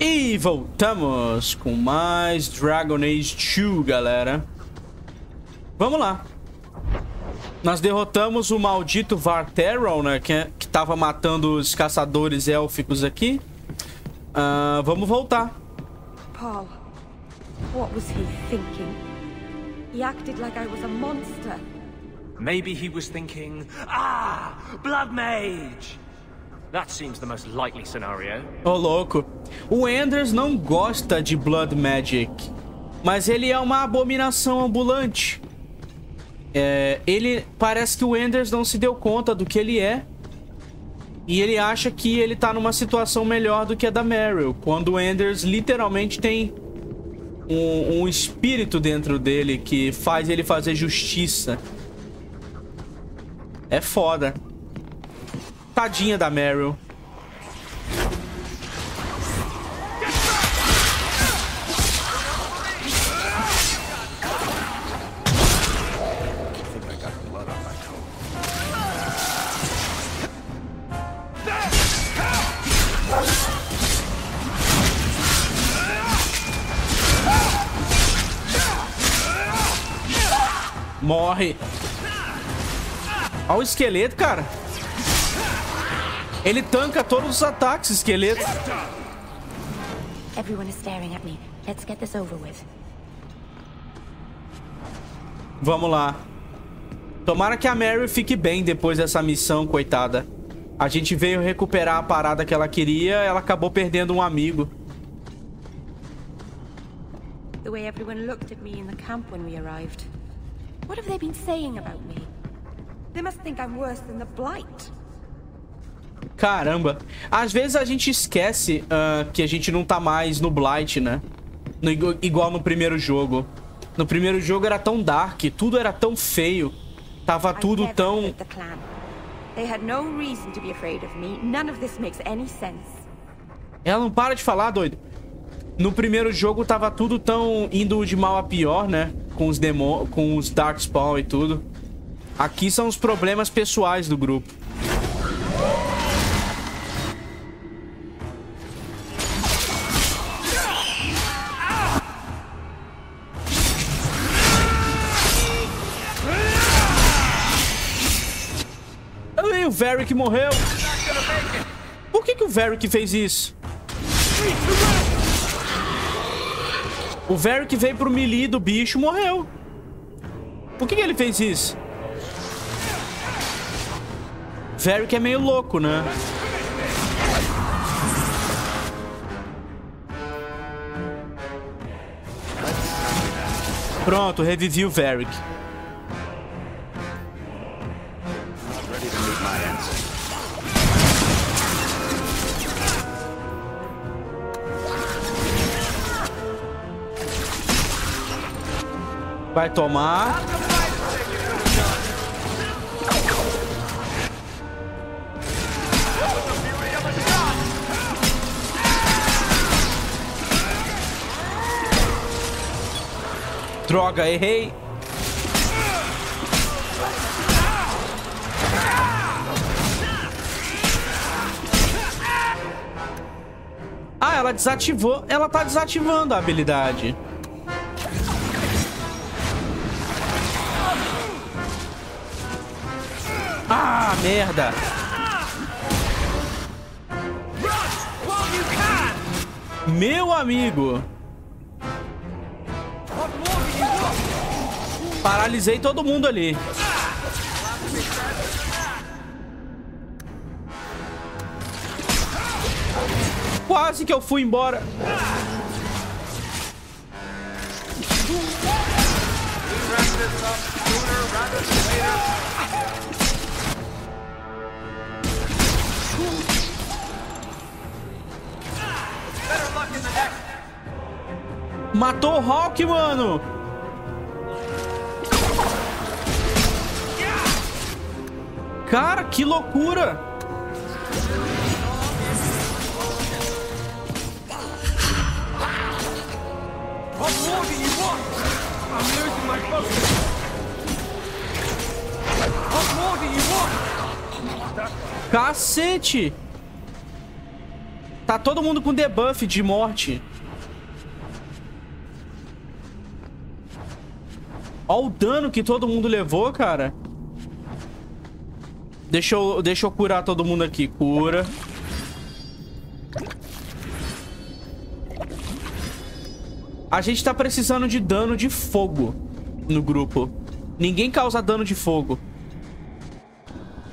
E voltamos com mais Dragon Age 2, galera. Vamos lá. Nós derrotamos o maldito Varteron, né? Que, que tava matando os caçadores élficos aqui. Uh, vamos voltar. Paul, what was he thinking? He acted like I was a monster. Maybe he was thinking, ah, Blood Mage! That seems the most likely scenario. Oh, louco. O Anders não gosta de Blood Magic. Mas ele é uma abominação ambulante. É, ele... Parece que o Anders não se deu conta do que ele é. E ele acha que ele tá numa situação melhor do que a da Meryl. Quando o Anders literalmente tem um, um espírito dentro dele que faz ele fazer justiça. É foda. Tadinha da Meryl. Morre. Olha o esqueleto, cara. Ele tanca todos os ataques, esqueleto. Vamos lá. Tomara que a Mary fique bem depois dessa missão, coitada. A gente veio recuperar a parada que ela queria, ela acabou perdendo um amigo. The way everyone looked at me in the camp when we arrived. What have they been saying about me? They must think I'm worse than the Blight. Caramba. Às vezes a gente esquece uh, que a gente não tá mais no Blight, né? No, igual no primeiro jogo. No primeiro jogo era tão dark, tudo era tão feio. Tava tudo tão... Ela não para de falar, doido. No primeiro jogo tava tudo tão indo de mal a pior, né? Com os demo... com os Darkspawn e tudo. Aqui são os problemas pessoais do grupo. Varric morreu. Por que, que o Varric fez isso? O Varric veio pro melee do bicho e morreu. Por que, que ele fez isso? Varric é meio louco, né? Pronto, revivi o Varric. Vai tomar. Droga, errei. Ah, ela desativou. Ela tá desativando a habilidade. Merda. Meu amigo. Paralisei todo mundo ali. Quase que eu fui embora. Matou o Hawk, mano! Cara, que loucura! Cacete! Tá todo mundo com debuff de morte. Olha o dano que todo mundo levou, cara. Deixa eu, deixa eu curar todo mundo aqui. Cura. A gente tá precisando de dano de fogo no grupo. Ninguém causa dano de fogo.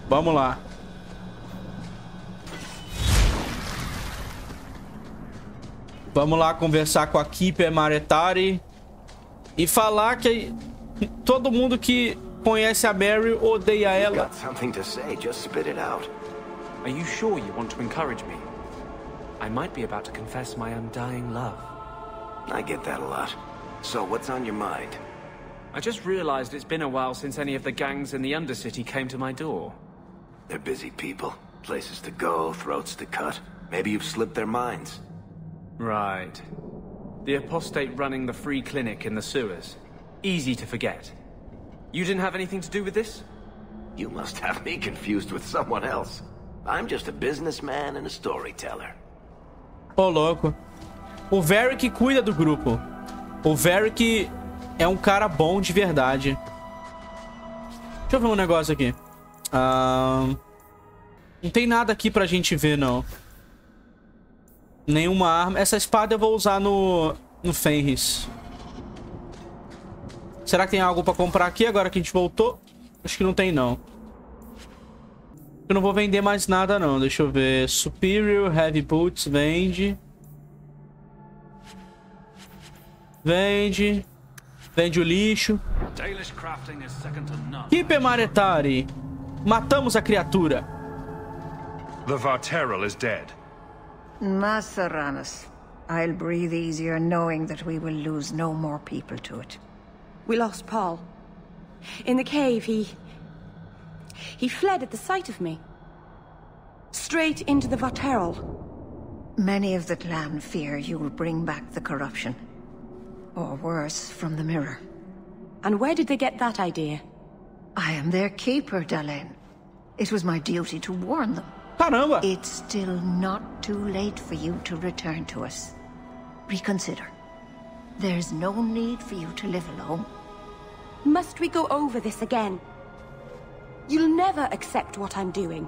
Vamos lá. Vamos lá conversar com a Keeper Maretari. E falar que todo mundo que conhece a Mary odeia ela. Got something to say, just spit it out. Are you sure you want to encourage me? I might be about to confess my undying love. I get that a lot. So what's on your mind? I just realized it's been a while since any of the gangs in the Undercity came to my door. They're busy people. Places to go, throats to cut. Maybe you've slipped their minds. Right. The apostate running the free clinic in the sewers. Easy to forget. You didn't have anything to do with this? You must have me confused with someone else. I'm just a businessman and a storyteller. Ô, louco. O Varric cuida do grupo. O Varric é um cara bom de verdade. Deixa eu ver um negócio aqui. Ah, não tem nada aqui pra gente ver, não. Nenhuma arma. Essa espada eu vou usar no, no Fenris. Será que tem algo pra comprar aqui agora que a gente voltou? Acho que não tem, não. Eu não vou vender mais nada, não. Deixa eu ver. Superior, Heavy Boots, vende. Vende. Vende o lixo. Dalish crafting is second to none. Keeper Maretari. Matamos a criatura. The Varteral is dead. Masaranus, I'll breathe easier knowing that we will lose no more people to it. We lost Paul. In the cave, he... He fled at the sight of me. Straight into the Varteral. Many of the clan fear you will bring back the corruption. Or worse, from the mirror. And where did they get that idea? I am their keeper, Dalen. It was my duty to warn them. Caramba! It's still not too late for you to return to us. Reconsider. There's no need for you to live alone. Must we go over this again? You'll never accept what I'm doing.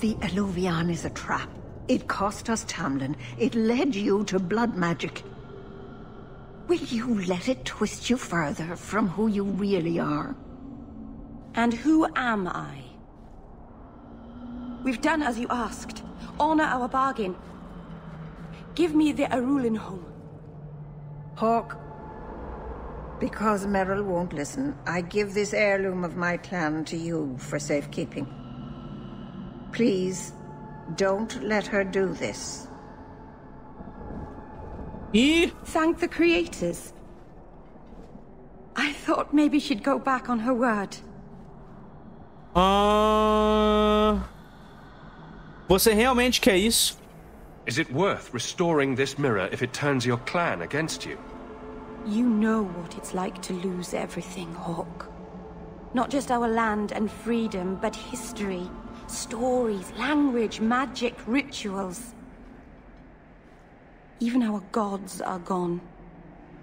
The Alluvion is a trap. It cost us Tamlin. It led you to blood magic. Will you let it twist you further from who you really are? And who am I? We've done as you asked. Honor our bargain. Give me the Arulin home. Hawk, because Merrill won't listen, I give this heirloom of my clan to you for safekeeping. Please, don't let her do this. E Thank the creators. I thought maybe she'd go back on her word. Ah, Você realmente quer isso? Is it worth restoring this mirror if it turns your clan against you? You know what it's like to lose everything, Hawk. Not just our land and freedom, but history, stories, language, magic, rituals. Even our gods are gone.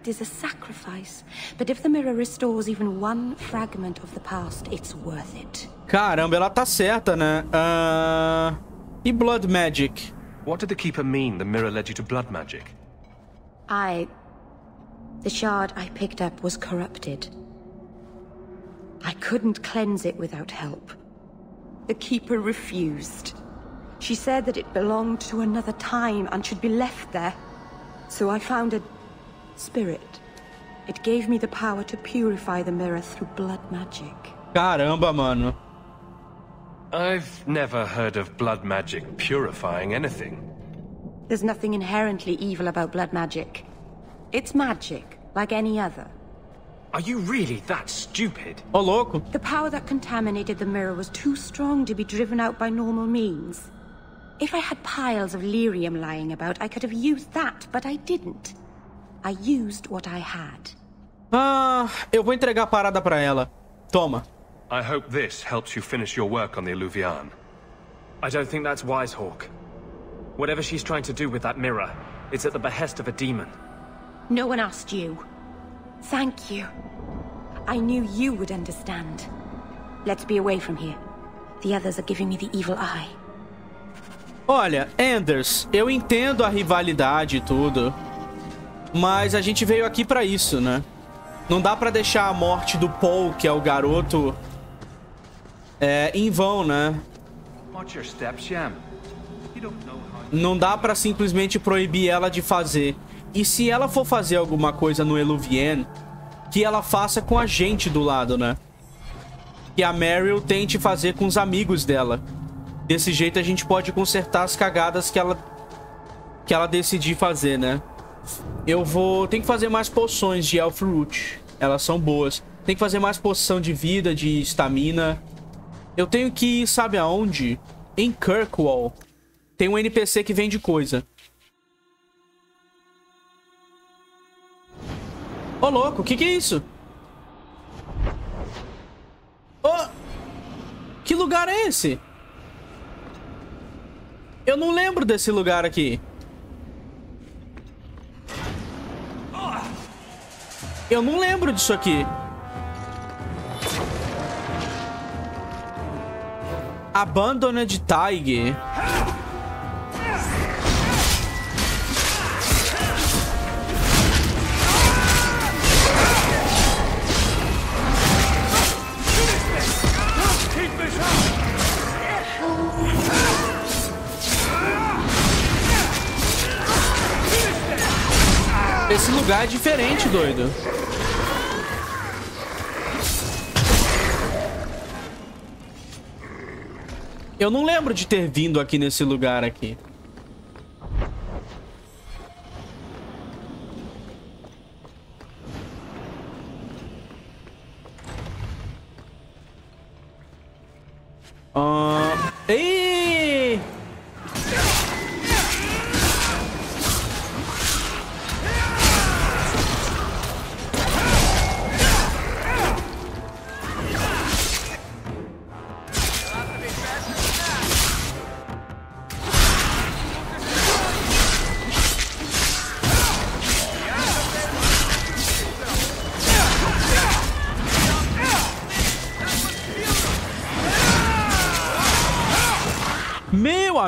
It is a sacrifice, but if the mirror restores even one fragment of the past, it's worth it. Caramba, ela tá certa, né? Ah, E Blood Magic? What did the Keeper mean the mirror led you to blood magic? I. The shard I picked up was corrupted. I couldn't cleanse it without help. The Keeper refused. She said that it belonged to another time and should be left there. So I found a spirit. It gave me the power to purify the mirror through blood magic. Caramba, mano. I've never heard of blood magic purifying anything. There's nothing inherently evil about blood magic. It's magic, like any other. Are you really that stupid? Ô, louco. The power that contaminated the mirror was too strong to be driven out by normal means. If I had piles of lyrium lying about, I could have used that, but I didn't. I used what I had. Ah, eu vou entregar a parada pra ela. Toma. I hope this helps you finish your work on the Alluvian. I don't think that's wise, Hawk. Whatever she's trying to do with that mirror, it's at the behest of a demon. No one asked you. Thank you. I knew you would understand. Let's be away from here. The others are giving me the evil eye. Olha, Anders, eu entendo a rivalidade e tudo, mas a gente veio aqui pra isso, né? Não dá pra deixar a morte do Paul, que é o garoto, é, em vão, né? Watch your step, Sham. You don't know how... Não dá pra simplesmente proibir ela de fazer. E se ela for fazer alguma coisa no Eluvien, que ela faça com a gente do lado, né? Que a Meryl tente fazer com os amigos dela. Desse jeito a gente pode consertar as cagadas que ela que ela decidir fazer, né? Eu vou... Tem que fazer mais poções de Elf Root. Elas são boas. Tem que fazer mais poção de vida, de estamina. Eu tenho que ir, sabe aonde? Em Kirkwall. Tem um NPC que vende coisa. Ô, louco, o que que é isso? Ô! Que lugar é esse? Eu não lembro desse lugar aqui. Eu não lembro disso aqui. Abandoned Tiger. Lugar diferente, doido. Eu não lembro de ter vindo aqui nesse lugar aqui.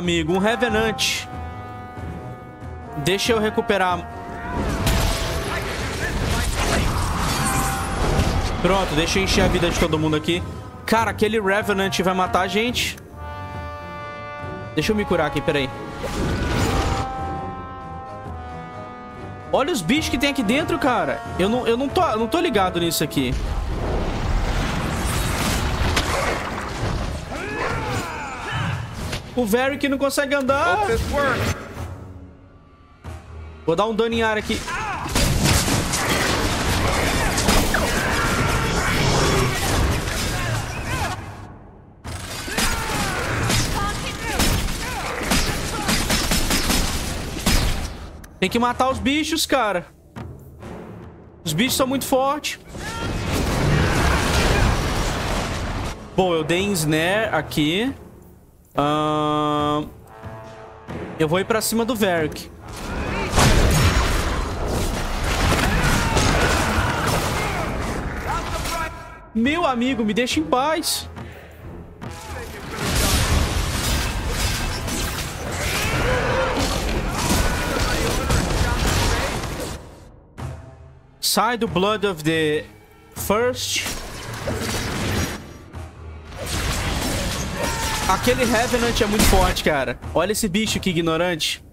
Amigo, um Revenant. Deixa eu recuperar. Pronto, deixa eu encher a vida de todo mundo aqui. Cara, aquele Revenant vai matar a gente. Deixa eu me curar aqui, peraí. Olha os bichos que tem aqui dentro, cara. Eu não, eu não, tô, não tô ligado nisso aqui. O Varric não consegue andar. Vou dar um dano em área aqui. Tem que matar os bichos, cara. Os bichos são muito fortes. Bom, eu dei em snare aqui. Ahn, Eu vou ir pra cima do Varric. Meu amigo, me deixa em paz. Sai do Blood of the First. Aquele Revenant é muito forte, cara. Olha esse bicho aqui, ignorante.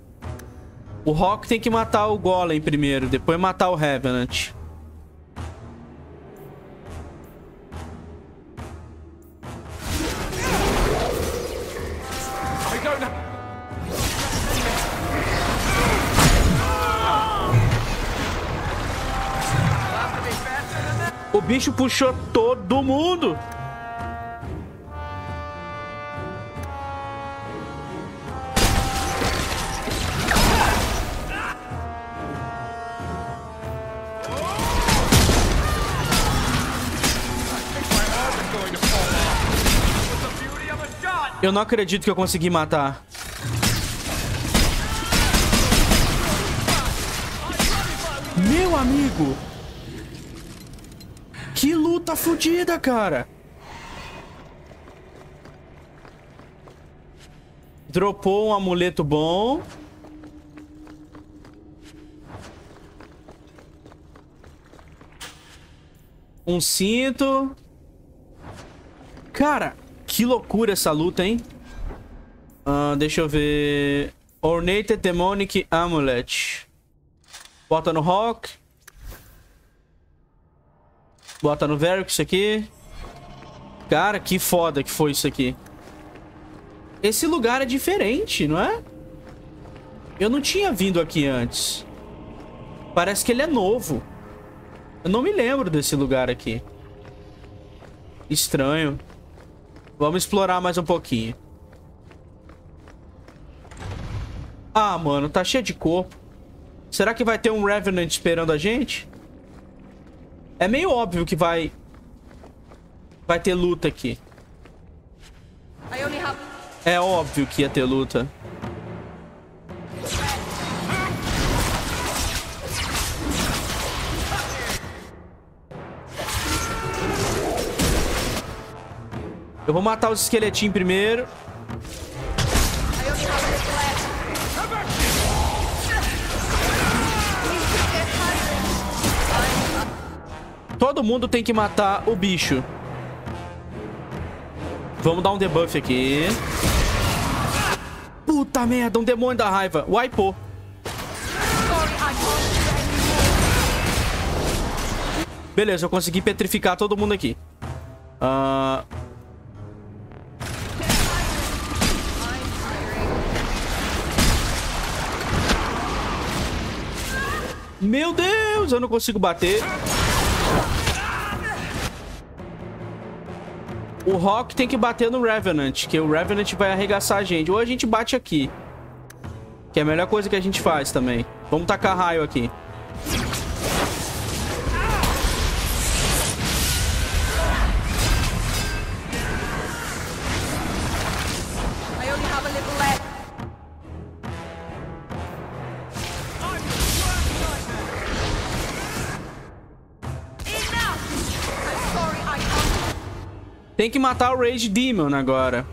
O Rock tem que matar o Golem primeiro, depois matar o Revenant. O bicho puxou todo mundo. Eu não acredito que eu consegui matar. Meu amigo! Que luta fodida, cara! Dropou um amuleto bom. Um cinto. Cara, que loucura essa luta, hein? Uh, deixa eu ver... Ornate Demonic Amulet. Bota no Rock. Bota no isso aqui. Cara, que foda que foi isso aqui. Esse lugar é diferente, não é? Eu não tinha vindo aqui antes. Parece que ele é novo. Eu não me lembro desse lugar aqui. Estranho. Vamos explorar mais um pouquinho. Ah, mano, tá cheio de corpo. Será que vai ter um Revenant esperando a gente? É meio óbvio que vai... Vai ter luta aqui. É óbvio que ia ter luta. Eu vou matar os esqueletinhos primeiro. Todo mundo tem que matar o bicho. Vamos dar um debuff aqui. Puta merda, um demônio da raiva. Wipou. Beleza, eu consegui petrificar todo mundo aqui. Uh... Meu Deus, eu não consigo bater. O Rock tem que bater no Revenant, que o Revenant vai arregaçar a gente. Ou a gente bate aqui. Que é a melhor coisa que a gente faz também. Vamos tacar raio aqui. Tem que matar o Rage Demon agora.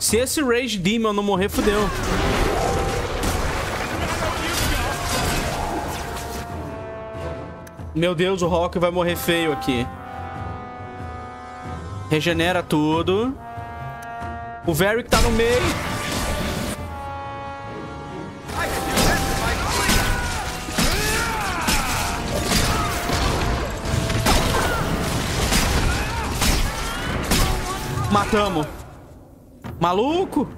Se esse Rage Demon não morrer, fodeu. Meu Deus, o Rock vai morrer feio aqui. Regenera tudo. O Varric tá no meio. Matamos. Maluco.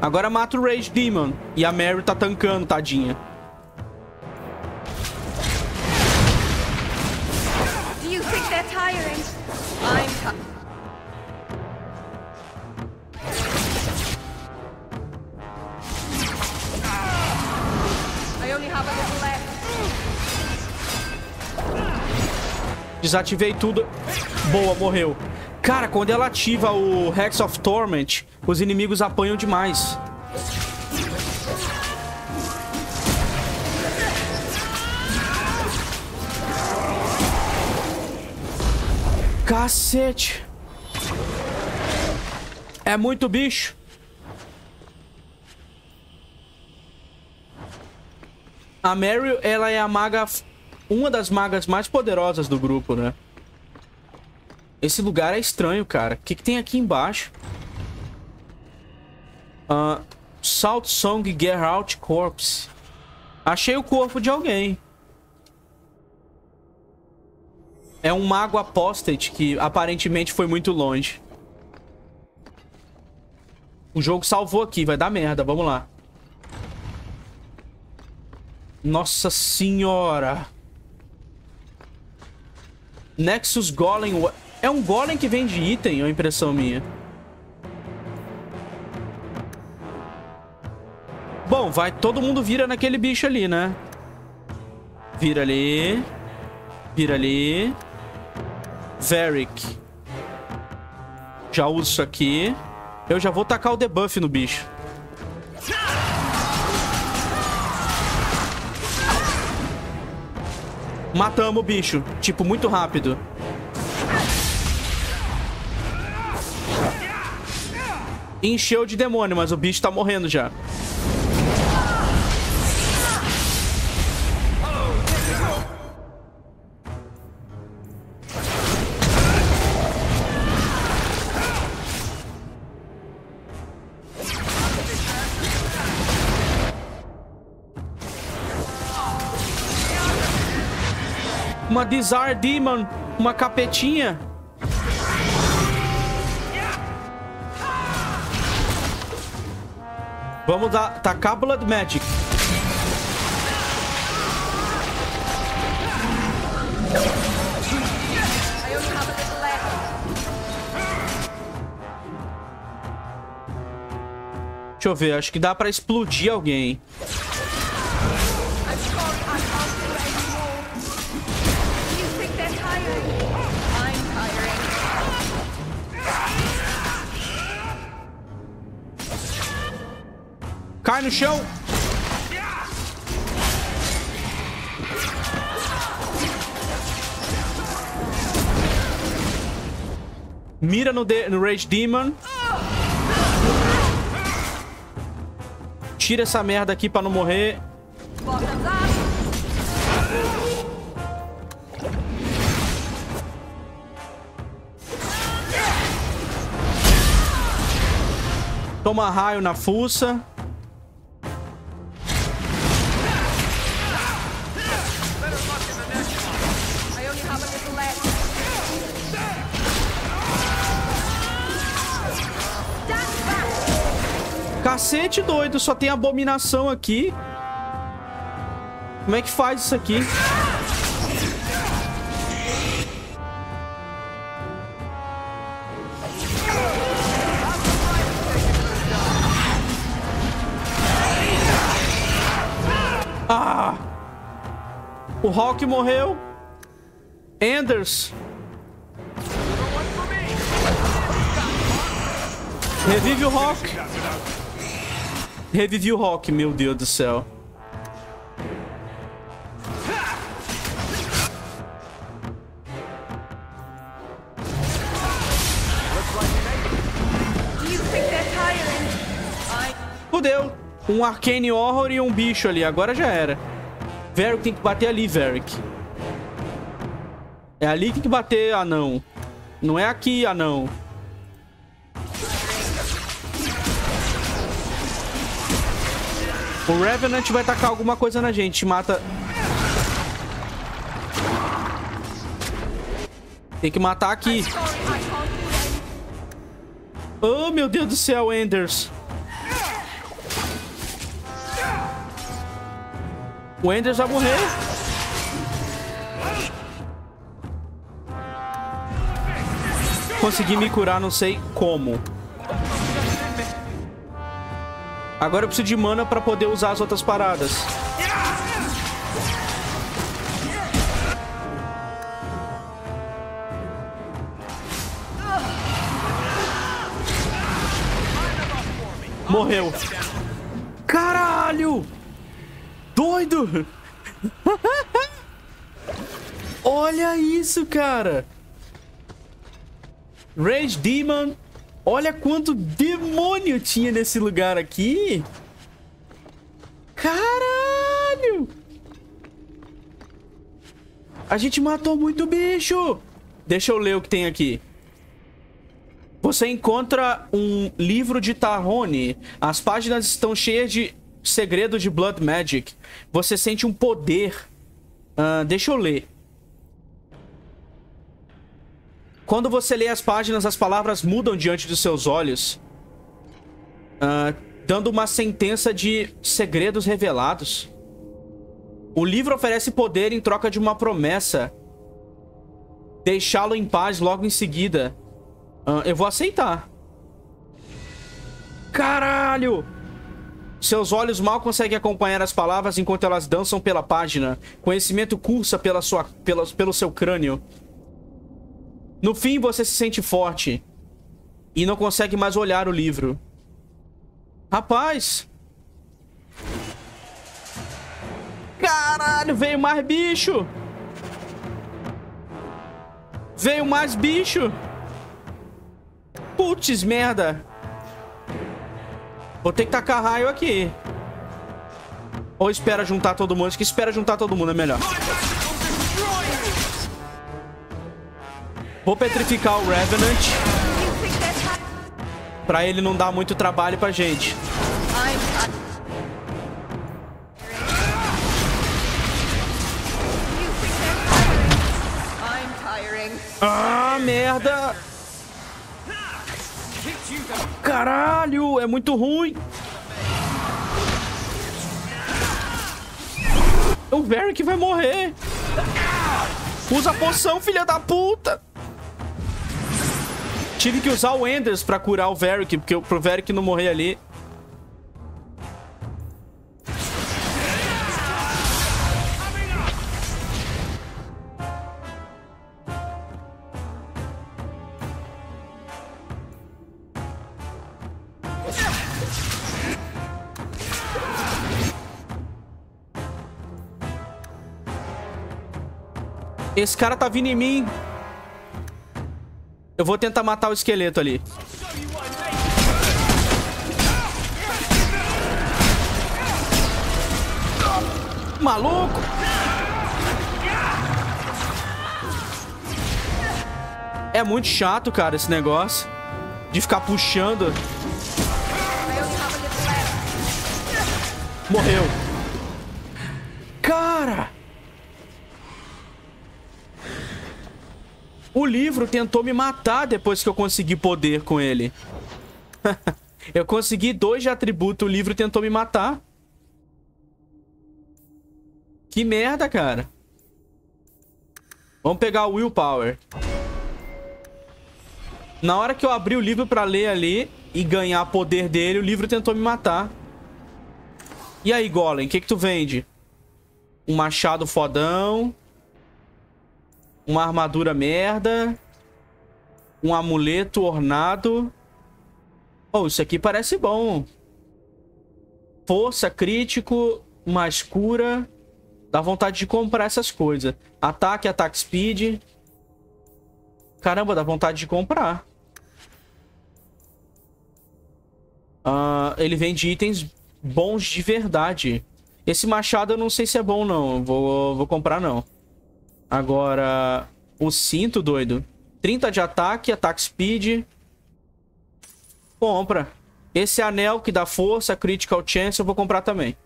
Agora mata o Rage Demon. E a Mary tá tancando, tadinha. Desativei tudo. Boa, morreu. Cara, quando ela ativa o Hex of Torment, os inimigos apanham demais. Cacete. É muito bicho. A Meryl, ela é a maga uma das magas mais poderosas do grupo, né? Esse lugar é estranho, cara. O que, que tem aqui embaixo? Uh, Salt Song Geralt Corpse. Achei o corpo de alguém. É um mago apostate que aparentemente foi muito longe. O jogo salvou aqui, vai dar merda, vamos lá. Nossa senhora. Nexus Golem... É um golem que vende item, é uma impressão minha. Bom, vai... Todo mundo vira naquele bicho ali, né? Vira ali. Vira ali. Varric. Já uso isso aqui. Eu já vou tacar o debuff no bicho. Matamos o bicho. Tipo, muito rápido. Encheu de demônio, mas o bicho tá morrendo já. Desire Demon, uma capetinha. Vamos dar, tacar Blood Magic. Deixa eu ver, acho que dá pra explodir alguém. Cai no chão. Mira no, de no Rage Demon. Tira essa merda aqui pra não morrer. Toma raio na fuça. Cacete doido, só tem abominação aqui. Como é que faz isso aqui? Ah! O Hawk morreu. Anders. Revive o Hawk. Revive o Hawk, meu Deus do céu. Fudeu. Um Arcane Horror e um bicho ali. Agora já era. Varric tem que bater ali, Varric. É ali que tem que bater, anão. Não é aqui, anão. O Revenant vai tacar alguma coisa na gente. Mata... Tem que matar aqui. Oh, meu Deus do céu, Enders. O Enders vai morrer. Consegui me curar, não sei como. Agora eu preciso de mana pra poder usar as outras paradas. Morreu. Caralho! Doido! Olha isso, cara! Rage Demon Olha quanto demônio tinha nesse lugar aqui. Caralho! A gente matou muito bicho. Deixa eu ler o que tem aqui. Você encontra um livro de Tarrone. As páginas estão cheias de segredos de Blood Magic. Você sente um poder. Uh, deixa eu ler. Quando você lê as páginas, as palavras mudam diante dos seus olhos. Uh, dando uma sentença de segredos revelados. O livro oferece poder em troca de uma promessa. Deixá-lo em paz logo em seguida. Uh, eu vou aceitar. Caralho! Seus olhos mal conseguem acompanhar as palavras enquanto elas dançam pela página. Conhecimento cursa pela sua, pela, pelo seu crânio. No fim, você se sente forte. E não consegue mais olhar o livro. Rapaz! Caralho, veio mais bicho! Veio mais bicho! Putz, merda! Vou ter que tacar raio aqui. Ou espera juntar todo mundo. Acho que espera juntar todo mundo é melhor. Vou petrificar o Revenant. Pra ele não dar muito trabalho pra gente. Ah, merda! Caralho, é muito ruim. O Varric vai morrer. Usa a poção, filha da puta. Tive que usar o Enders pra curar o Varric, porque pro Varric não morrer ali. Esse cara tá vindo em mim. Eu vou tentar matar o esqueleto ali. Maluco! É muito chato, cara, esse negócio. De ficar puxando. Morreu. Cara! O livro tentou me matar depois que eu consegui poder com ele. eu consegui dois de atributo, o livro tentou me matar. Que merda, cara. Vamos pegar o Willpower. Na hora que eu abri o livro pra ler ali e ganhar poder dele, o livro tentou me matar. E aí, Golem, o que que tu vende? Um machado fodão. Uma armadura merda. Um amuleto ornado. Oh, isso aqui parece bom. Força, crítico, mais cura. Dá vontade de comprar essas coisas. Ataque, ataque speed. Caramba, dá vontade de comprar. Uh, ele vende itens bons de verdade. Esse machado eu não sei se é bom, não. Vou, vou comprar, não. Agora, o cinto, doido. 30 de ataque, ataque speed. Compra. Esse anel que dá força, critical chance, eu vou comprar também.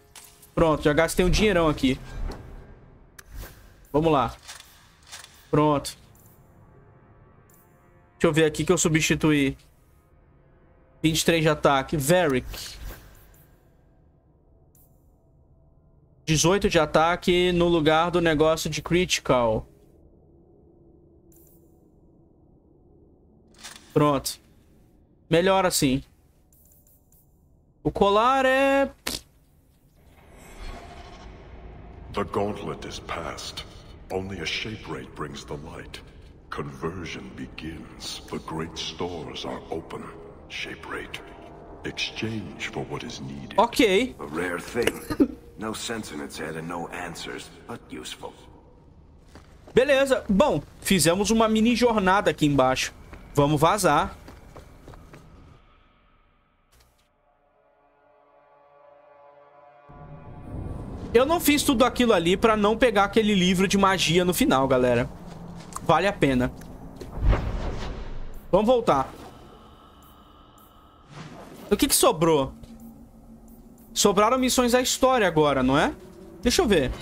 Pronto, já gastei um dinheirão aqui. Vamos lá. Pronto. Deixa eu ver aqui que eu substituí. 23 de ataque. Varric. 18 de ataque no lugar do negócio de critical. Pronto. Melhor assim. O colar é... The gauntlet is past. Only a shape rate brings the light. Conversion begins. The great stores are open. Shape rate. Exchange for what is needed. Ok. A rare thing. no sense in its head and no answers, but useful. Beleza. Bom, fizemos uma mini jornada aqui embaixo. Vamos vazar. Eu não fiz tudo aquilo ali pra não pegar aquele livro de magia no final, galera. Vale a pena. Vamos voltar. O que que sobrou? Sobraram missões da história agora, não é? Deixa eu ver.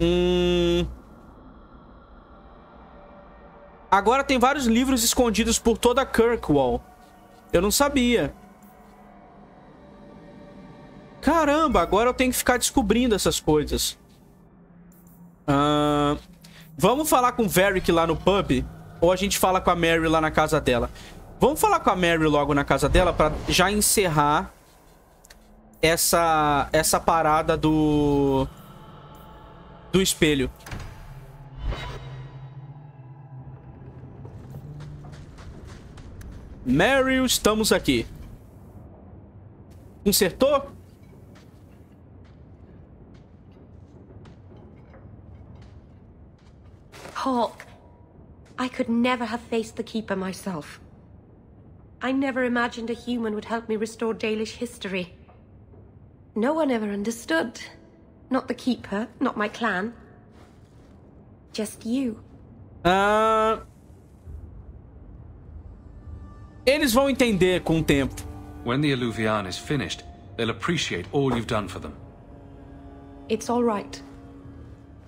Hum... Agora tem vários livros escondidos por toda Kirkwall. Eu não sabia. Caramba, agora eu tenho que ficar descobrindo essas coisas. Uh, vamos falar com o Varric lá no pub? Ou a gente fala com a Mary lá na casa dela? Vamos falar com a Mary logo na casa dela pra já encerrar essa, essa parada do... Do espelho. Meryl, estamos aqui. Consertou? Hawk, I could never have faced the Keeper myself. I never imagined a human would help me restore Dalish history. No one ever understood. Not the Keeper, not my clan. Just you. Ah... Eles vão entender com o tempo. When the Illuvian is finished, they'll appreciate all you've done for them. It's all right.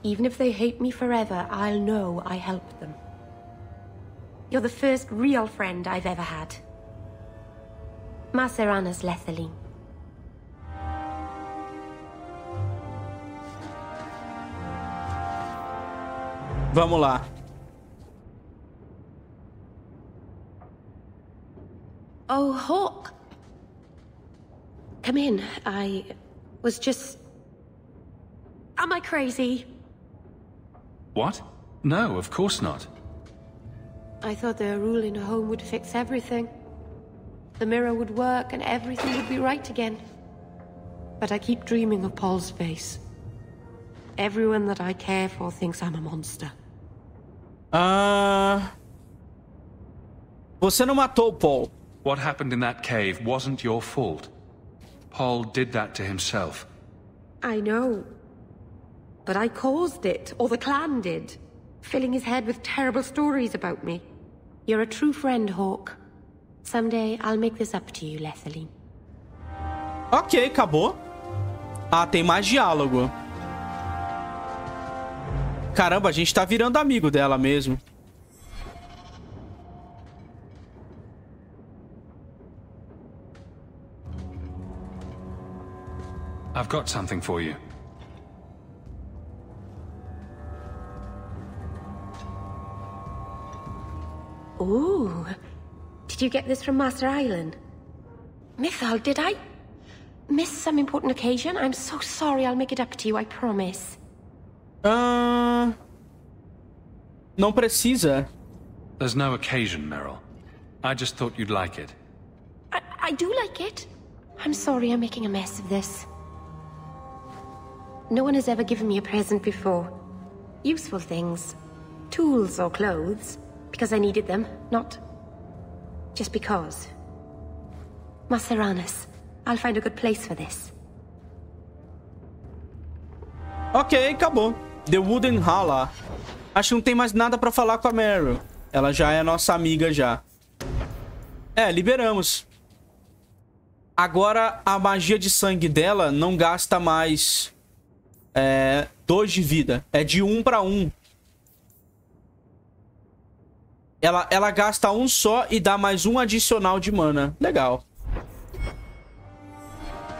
Even if they hate me forever, I'll know I helped them. You're the first real friend I've ever had. Maceranas Lethaline. Vamos lá. Oh, Hawk. Come in. I was just... Am I crazy? What? No, of course not. I thought their rule in a home would fix everything. The mirror would work and everything would be right again. But I keep dreaming of Paul's face. Everyone that I care for thinks I'm a monster. Ah... Você não matou Paul. What happened in that cave wasn't your fault. Paul did that to himself. I know. But I caused it, or the clan did. Filling his head with terrible stories about me. You're a true friend, Hawk. Someday I'll make this up to you, Lethaline. Ok, acabou. Ah, tem mais diálogo. Caramba, a gente tá virando amigo dela mesmo. I've got something for you. Ooh. Did you get this from Master Island? Mythal, did I miss some important occasion? I'm so sorry. I'll make it up to you, I promise. Ah... Não precisa. There's no occasion, Meryl. I just thought you'd like it. I, I do like it. I'm sorry I'm making a mess of this. No one has ever given me a present before. Useful things. Tools or clothes. Because I needed them, not... just because. Maceranas, I'll find a good place for this. Ok, acabou. The Wooden Hala. Acho que não tem mais nada pra falar com a Meryl. Ela já é nossa amiga já. É, liberamos. Agora a magia de sangue dela não gasta mais é, dois de vida. É de um pra um. Ela, ela gasta um só e dá mais um adicional de mana. Legal.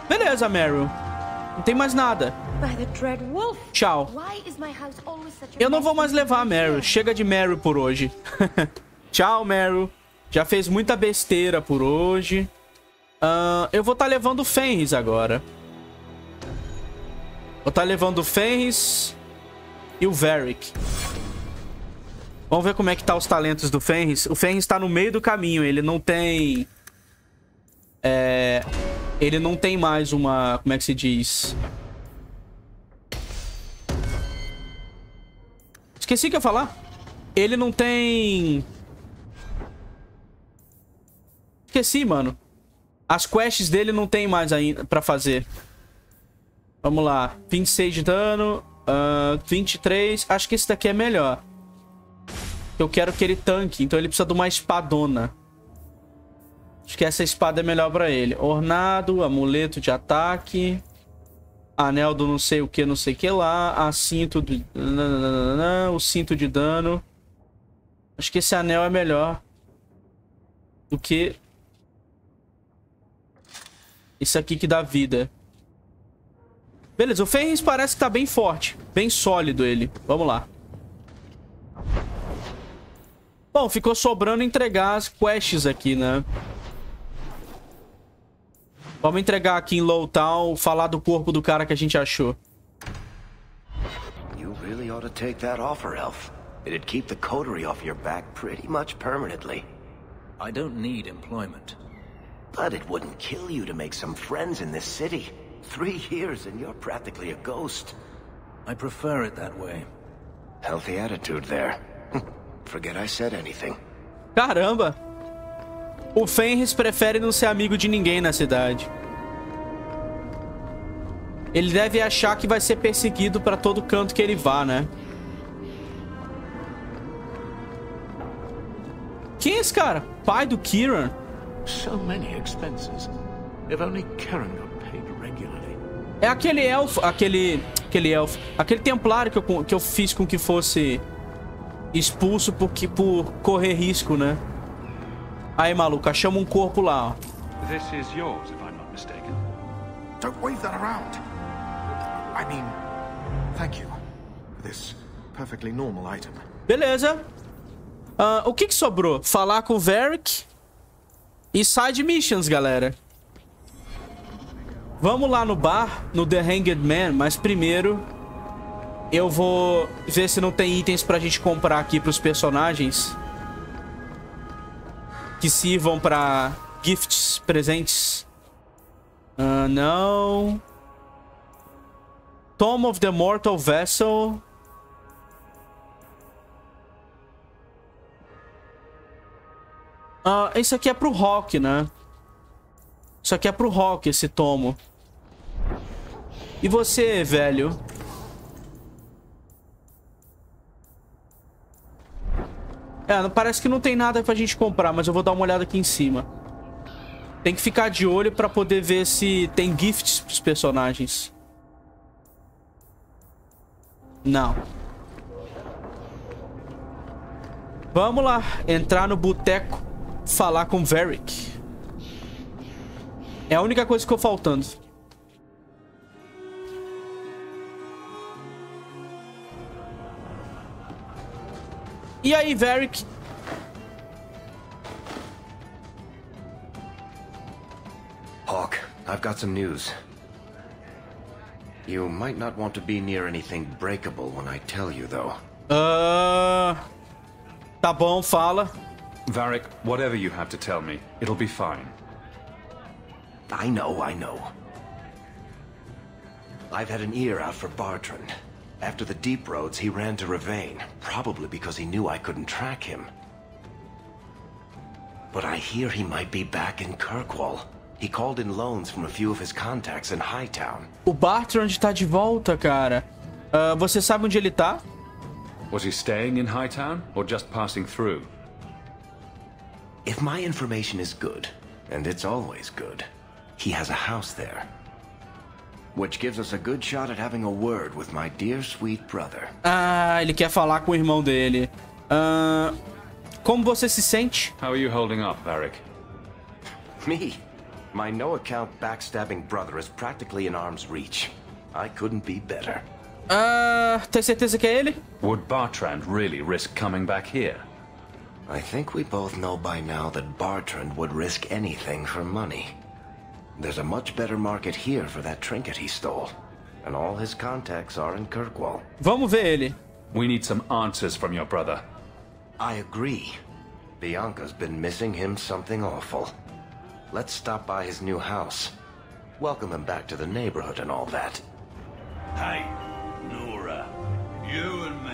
Beleza, Meryl. Não tem mais nada. Tchau. Eu não vou mais levar a Meryl. Chega de Meryl por hoje. Tchau, Meryl. Já fez muita besteira por hoje. Uh, eu vou estar tá levando o Fenris agora. Vou estar tá levando o Fenris e o Varric. Vamos ver como é que tá os talentos do Fenris. O Fenris tá no meio do caminho. Ele não tem... É... Ele não tem mais uma... Como é que se diz? Esqueci que ia falar. Ele não tem... Esqueci, mano. As quests dele não tem mais ainda pra fazer. Vamos lá. 26 de dano. Uh, 23. Acho que esse daqui é melhor. Eu quero que ele tanque, então ele precisa de uma espadona. Acho que essa espada é melhor pra ele. Ornado, amuleto de ataque. Anel do não sei o que, não sei o que lá. A cinto do... O cinto de dano. Acho que esse anel é melhor. Do que... Esse aqui que dá vida. Beleza, o Fenris parece que tá bem forte. Bem sólido ele. Vamos lá. Bom, ficou sobrando entregar as quests aqui, né? Vamos entregar aqui em Lowtown, falar do corpo do cara que a gente achou. You really ought to take that offer, Elf. It'd keep the coterie off your back pretty much permanently. I don't need employment. But it wouldn't kill you to make some friends in this city. Three years and you're practically a ghost. I prefer it that way. Healthy attitude there. Forget I said anything. Caramba! O Fenris prefere não ser amigo de ninguém na cidade. Ele deve achar que vai ser perseguido pra todo canto que ele vá, né? Quem é esse cara? Pai do Kieran? So many expenses. If only Karen got paid regularly. É aquele elfo, aquele, aquele elfo, aquele templário que eu, que eu fiz com que fosse expulso por, por correr risco, né? Aí, maluco, achamos um corpo lá, ó. This is yours, if I'm not mistaken. Don't wave that around. I mean, thank you for this perfectly normal item. Beleza. Ah, o que que sobrou? Falar com o Varric e side missions, galera. Vamos lá no bar, no The Hanged Man, mas primeiro eu vou ver se não tem itens pra gente comprar aqui pros personagens que sirvam pra gifts, presentes. Ah, não. Tomb of the Mortal Vessel. Ah, isso aqui é pro Rock, né? Isso aqui é pro Rock, esse tomo. E você, velho? É, parece que não tem nada pra gente comprar, mas eu vou dar uma olhada aqui em cima. Tem que ficar de olho pra poder ver se tem gifts pros personagens. Não. Vamos lá, entrar no boteco, falar com Varric. É a única coisa que ficou faltando. E aí, Varric? Hawk, I've got some news. You might not want to be near anything breakable when I tell you, though. Uh... tá bom, fala. Varric, whatever you have to tell me, it'll be fine. I know, I know. I've had an ear out for Bartrand. After the Deep Roads, he ran to Ravain, probably because he knew I couldn't track him. But I hear he might be back in Kirkwall. He called in loans from a few of his contacts in Hightown. O Bartrand tá de volta, cara. Ah, você sabe onde ele tá? Was he staying in Hightown or just passing through? If my information is good, and it's always good, he has a house there. Which gives us a good shot at having a word with my dear sweet brother. Ah, ele quer falar com o irmão dele. Ah, como você se sente? How are you holding up, Varric? Me? My no-account backstabbing brother is practically in arm's reach. I couldn't be better. Ah, tem certeza que é ele? Would Bartrand really risk coming back here? I think we both know by now that Bartrand would risk anything for money. There's a much better market here for that trinket he stole. And all his contacts are in Kirkwall. Vamos ver ele. We need some answers from your brother. I agree. Bianca's been missing him something awful. Let's stop by his new house. Welcome him back to the neighborhood and all that. Hey, Nora, you and me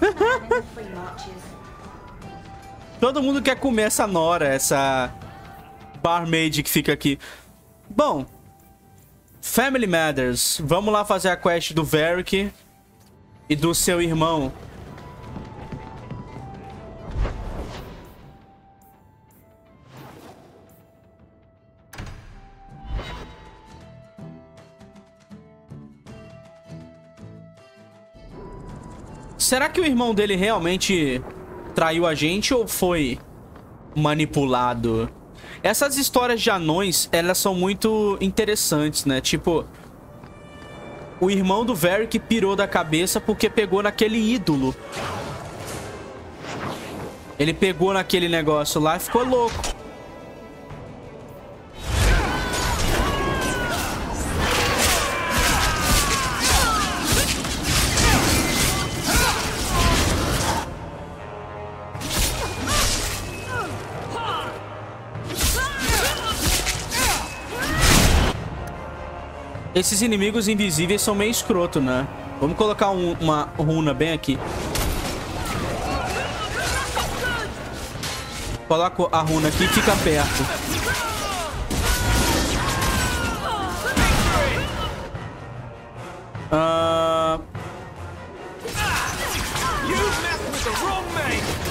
Todo mundo quer comer essa Nora, essa barmaid que fica aqui. Bom, Family Matters. Vamos lá fazer a quest do Varric e do seu irmão. Será que o irmão dele realmente traiu a gente ou foi manipulado? Essas histórias de anões, elas são muito interessantes, né? Tipo, o irmão do Varric pirou da cabeça porque pegou naquele ídolo. Ele pegou naquele negócio lá e ficou louco. Esses inimigos invisíveis são meio escroto, né? Vamos colocar um, uma runa bem aqui. Coloca a runa aqui e fica perto. Uh...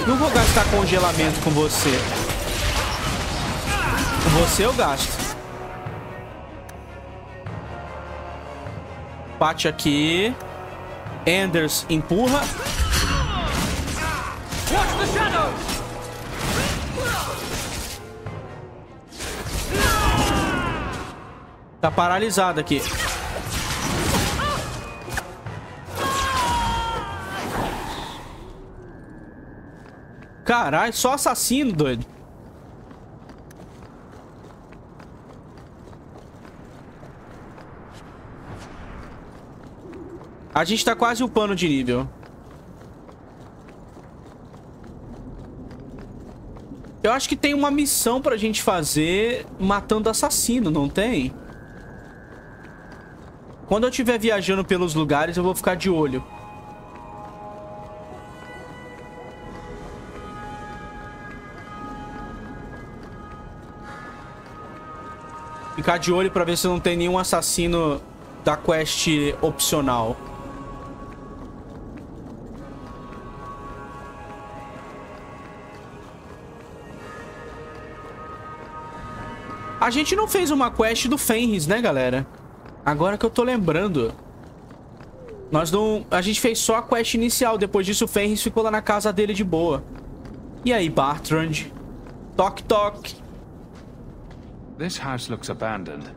Não vou gastar congelamento com você. Com você eu gasto. Bate aqui. Anders empurra. Tá paralisado aqui. Caralho, só assassino, doido. A gente tá quase upando de nível. Eu acho que tem uma missão pra gente fazer matando assassino, não tem? Quando eu estiver viajando pelos lugares, eu vou ficar de olho. Ficar de olho pra ver se não tem nenhum assassino da quest opcional. A gente não fez uma quest do Fenris, né, galera? Agora que eu tô lembrando. Nós não... A gente fez só a quest inicial. Depois disso, o Fenris ficou lá na casa dele de boa. E aí, Bartrand? Toque, toque. This house looks abandoned.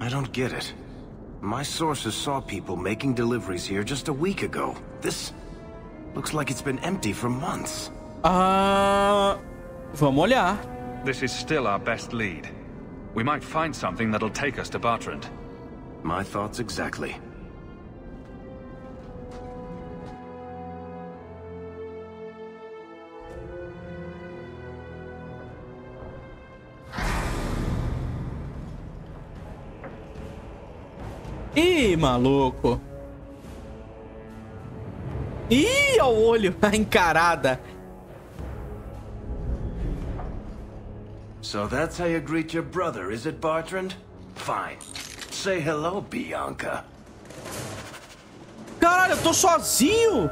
I don't get it. My sources saw people making deliveries here just a week ago. This looks like it's been empty for months. Ah... Uh... Vamos olhar. This is still our best lead. We might find something that'll take us to Bartrand. My thoughts exactly. Ih, maluco. Ih, o olho, a encarada. So that's how you greet your brother, is it, Bartrand? Fine. Say hello, Bianca. Caralho, eu tô sozinho?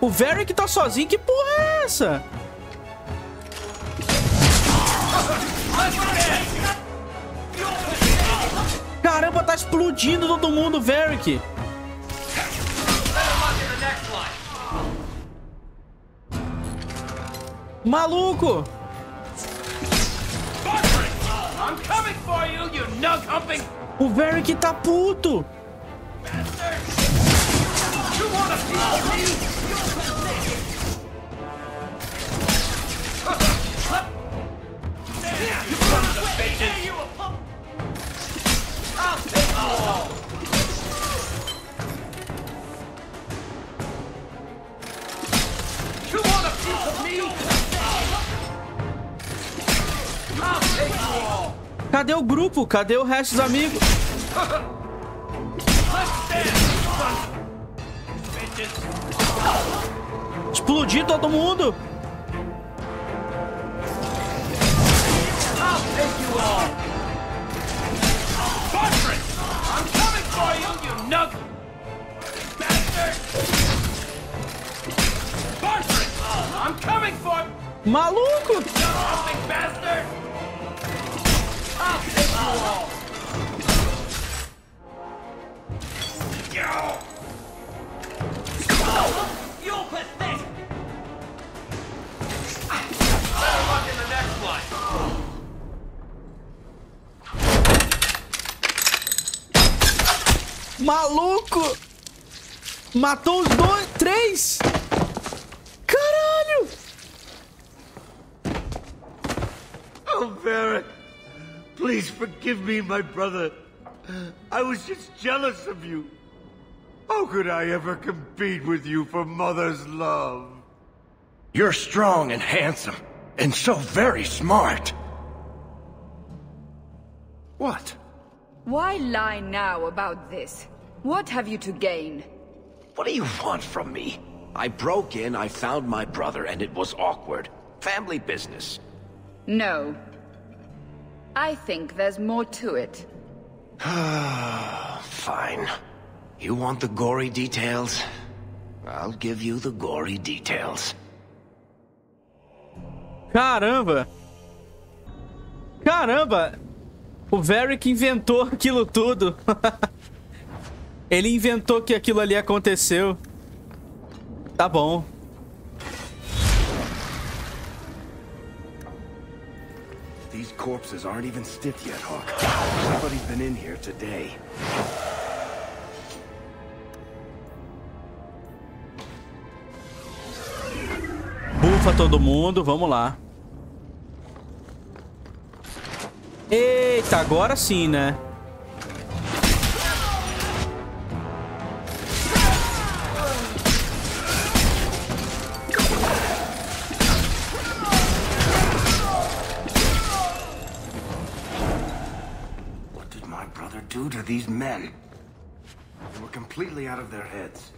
O Varric tá sozinho? Que porra é essa? Caramba, tá explodindo todo mundo, Varric. Maluco! O Varric tá puto! Cadê o grupo? Cadê o resto dos amigos? Explodir todo mundo! Maluco! Maluco! Matou os dois, três! Caralho! Oh, Barrett! Please forgive me, my brother. I was just jealous of you. How could I ever compete with you for Mother's love? You're strong and handsome, and so very smart. What? Why lie now about this? What have you to gain? What do you want from me? I broke in, I found my brother, and it was awkward. Family business. No. I think there's more to it. Fine. You want the gory details? I'll give you the gory details. Caramba! Caramba! O Varric inventou aquilo tudo. Ele inventou que aquilo ali aconteceu. Tá bom. Corpses aren't even stiff yet, Hawk. Somebody's been in here today. Bufa todo mundo, vamos lá. Eita, agora sim, né? Men? They were completely out of their heads.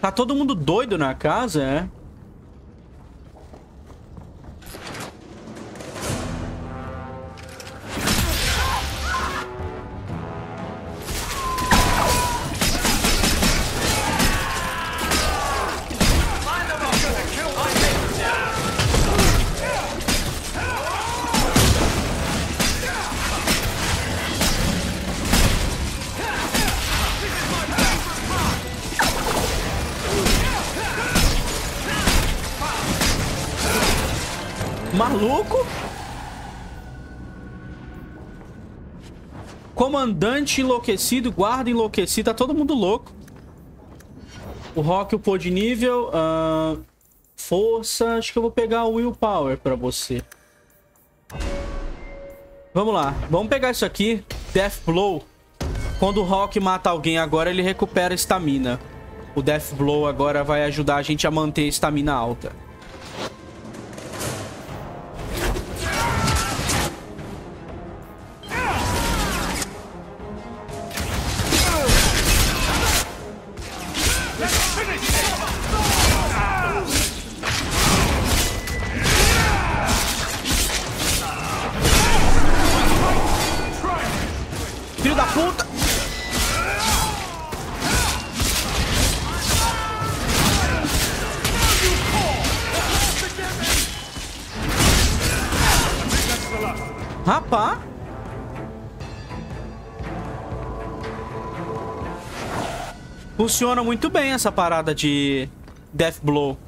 Tá todo mundo doido na casa, é? Comandante enlouquecido, guarda enlouquecido, tá todo mundo louco. O Rock upou de nível. ah, força, acho que eu vou pegar o Willpower pra você. Vamos lá, vamos pegar isso aqui. Death Blow. Quando o Rock mata alguém agora, ele recupera estamina. O Death Blow agora vai ajudar a gente a manter a estamina alta. Funciona muito bem essa parada de Death Blow.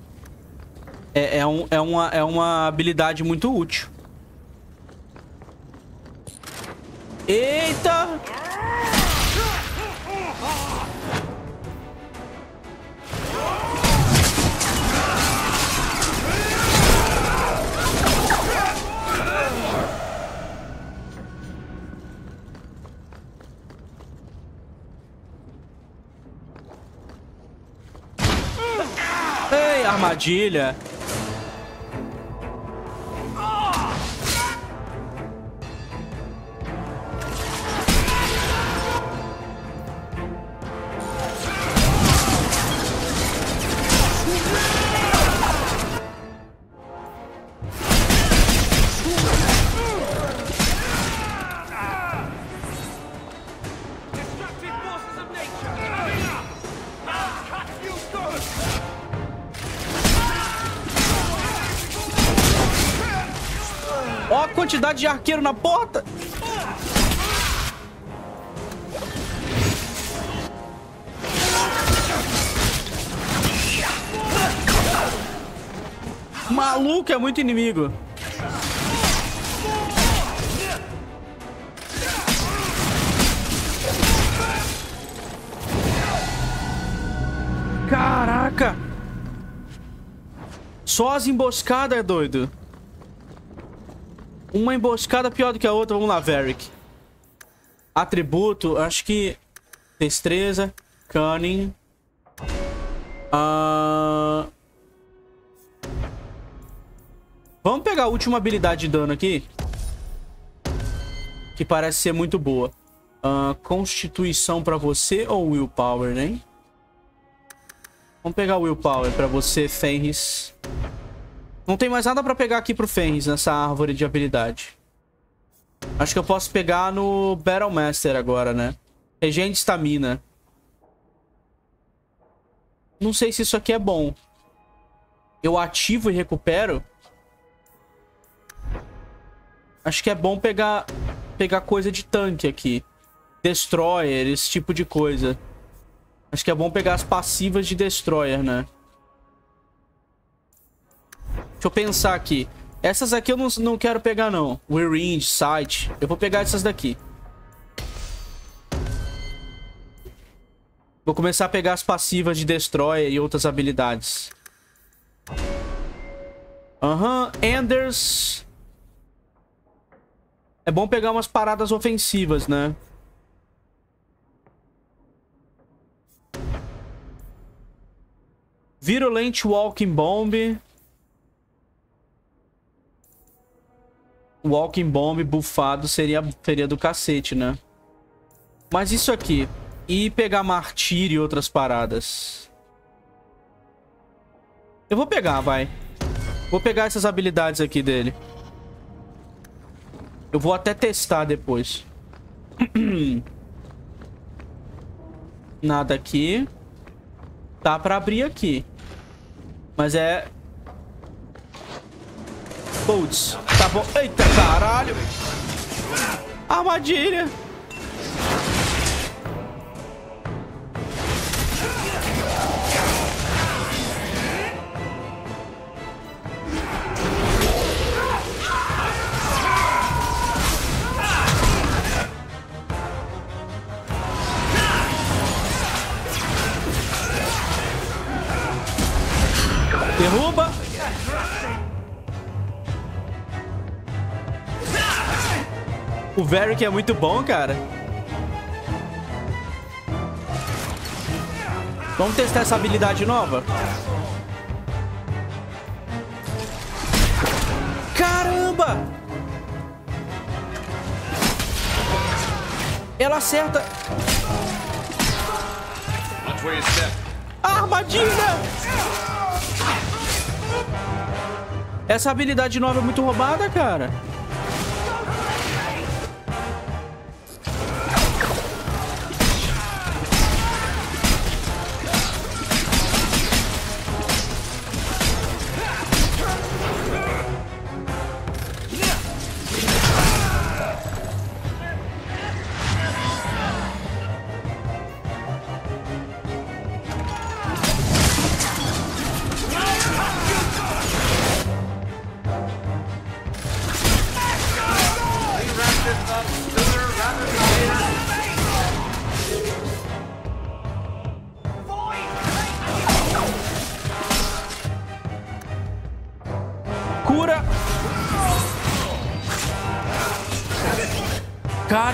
É, é, um, é, uma, é uma habilidade muito útil. Armadilha. de arqueiro na porta. Maluco, é muito inimigo. Caraca! Só as emboscadas, doido. Uma emboscada pior do que a outra. Vamos lá, Varric. Atributo, acho que... Destreza, Cunning. Uh... Vamos pegar a última habilidade de dano aqui. Que parece ser muito boa. Uh, Constituição pra você ou Willpower, né? Vamos pegar o Willpower pra você, Fenris. Não tem mais nada pra pegar aqui pro Fenris nessa árvore de habilidade. Acho que eu posso pegar no Battle Master agora, né? Regente estamina. Não sei se isso aqui é bom. Eu ativo e recupero. Acho que é bom pegar, pegar coisa de tanque aqui. Destroyer, esse tipo de coisa. Acho que é bom pegar as passivas de Destroyer, né? Deixa eu pensar aqui. Essas aqui eu não, não quero pegar, não. Wind, Sight. Eu vou pegar essas daqui. Vou começar a pegar as passivas de Destroyer e outras habilidades. Aham, uhum. Enders. É bom pegar umas paradas ofensivas, né? Virulent Walking Bomb. Walking Bomb bufado seria, seria do cacete, né? Mas isso aqui. E pegar Martírio e outras paradas. Eu vou pegar, vai. Vou pegar essas habilidades aqui dele. Eu vou até testar depois. Nada aqui. Tá pra abrir aqui. Mas é... Putz, Eita, caralho. Armadilha. Varric é muito bom, cara. Vamos testar essa habilidade nova? Caramba! Ela acerta. Armadilha! Essa habilidade nova é muito roubada, cara.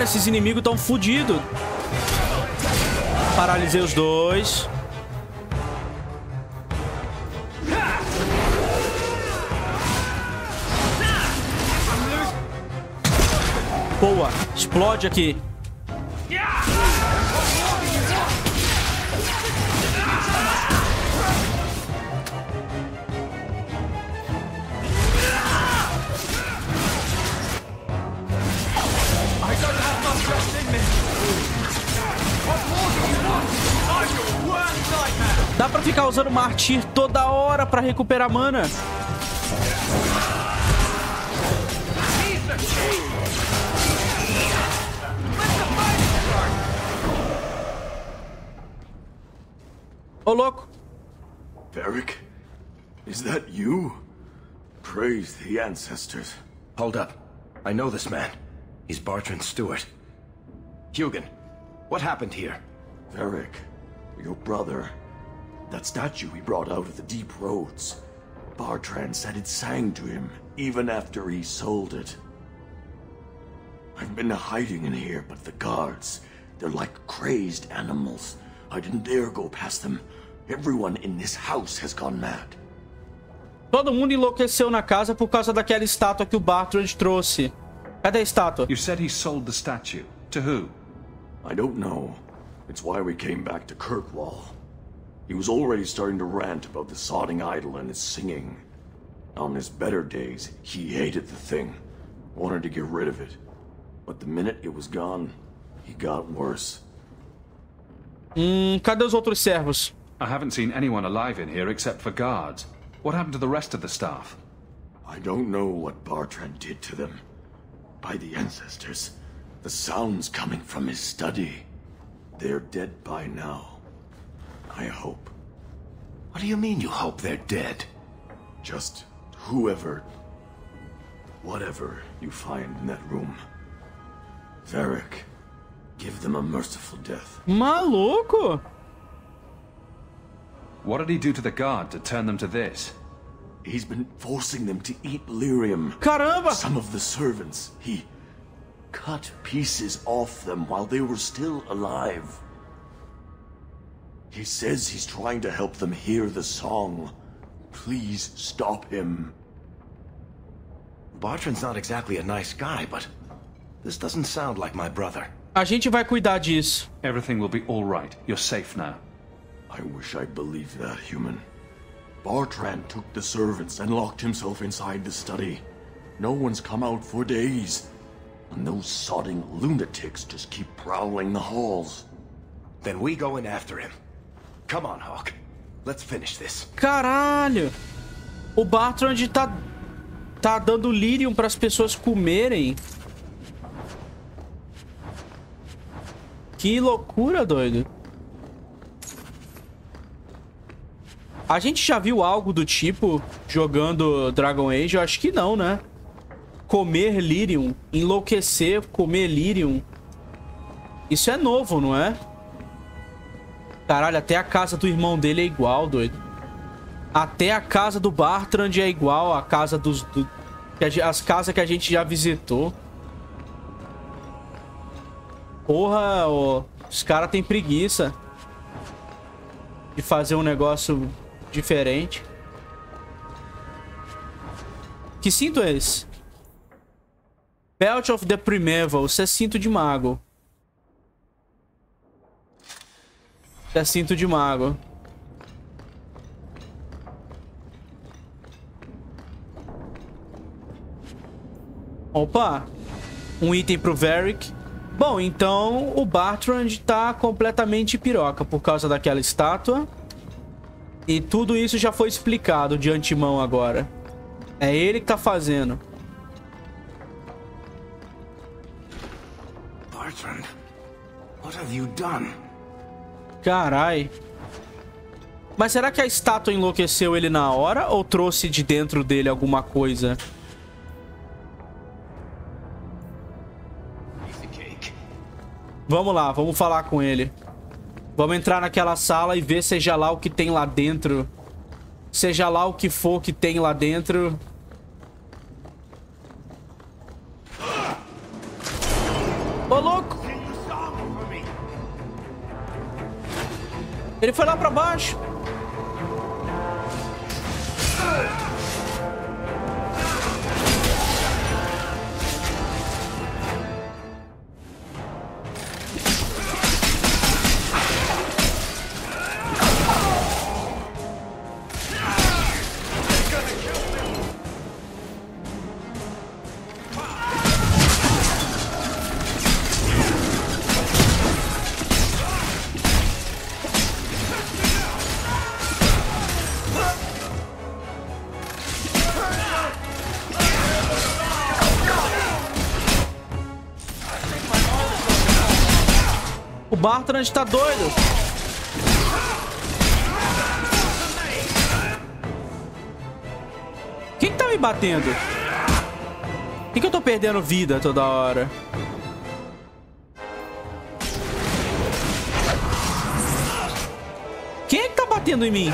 Cara, esses inimigos estão fodidos. Paralisei os dois. Boa. Explode aqui. Dá pra ficar usando Martir toda hora pra recuperar mana. Ô, louco. Varric, is that you? Praise the ancestors. Hold up. I know this man. He's Bartrand Stewart. Hugin, what happened here? Varric, your brother, That statue he brought out of the deep roads. Bartrand said it sang to him, even after he sold it. I've been hiding in here, but the guards, they're like crazed animals. I didn't dare go past them. Everyone in this house has gone mad. Todo mundo enlouqueceu na casa por causa daquela estátua que o Bartrand trouxe. Cadê a estátua? You said he sold the statue. To who? I don't know. It's why we came back to Kirkwall. He was already starting to rant about the sodding idol and its singing. On his better days, he hated the thing. Wanted to get rid of it. But the minute it was gone, he got worse. Hum, cadê os outros servos? I haven't seen anyone alive in here except for guards. What happened to the rest of the staff? I don't know what Bartrand did to them. By the ancestors, the sounds coming from his study. They're dead by now. I hope. What do you mean you hope they're dead? Just whoever, whatever you find in that room. Varric, give them a merciful death. Maluco! What did he do to the guard to turn them to this? He's been forcing them to eat lyrium. Caramba! Some of the servants, he cut pieces off them while they were still alive. He says he's trying to help them hear the song. Please stop him. Bartrand's not exactly a nice guy, but this doesn't sound like my brother. A gente vai cuidar disso. Everything will be all right. You're safe now. I wish I believed that, human. Bartrand took the servants and locked himself inside the study. No one's come out for days. And those sodding lunatics just keep prowling the halls. Then we go in after him. Come on, Hawk. Let's finish this. Caralho! O Bartrand tá tá dando lyrium para as pessoas comerem. Que loucura, doido. A gente já viu algo do tipo jogando Dragon Age? Eu acho que não, né? Comer Lyrium, enlouquecer, comer Lyrium. Isso é novo, não é? Caralho, até a casa do irmão dele é igual, doido. Até a casa do Bartrand é igual à casa dos... Do, a, as casas que a gente já visitou. Porra, ó, os caras têm preguiça de fazer um negócio diferente. Que cinto é esse? Belt of the Primeval. Isso cinto de mago. Cinto de mago. Opa! Um item pro Varric. Bom, então o Bartrand tá completamente piroca por causa daquela estátua. E tudo isso já foi explicado de antemão agora. É ele que tá fazendo. Bartrand, what have you done? Carai. Mas será que a estátua enlouqueceu ele na hora ou trouxe de dentro dele alguma coisa? Vamos lá, vamos falar com ele. Vamos entrar naquela sala e ver seja lá o que tem lá dentro. Seja lá o que for que tem lá dentro. Ele foi lá pra baixo. Bartrand tá doido. Quem que tá me batendo? Por que, que eu tô perdendo vida toda hora? Quem é que tá batendo em mim?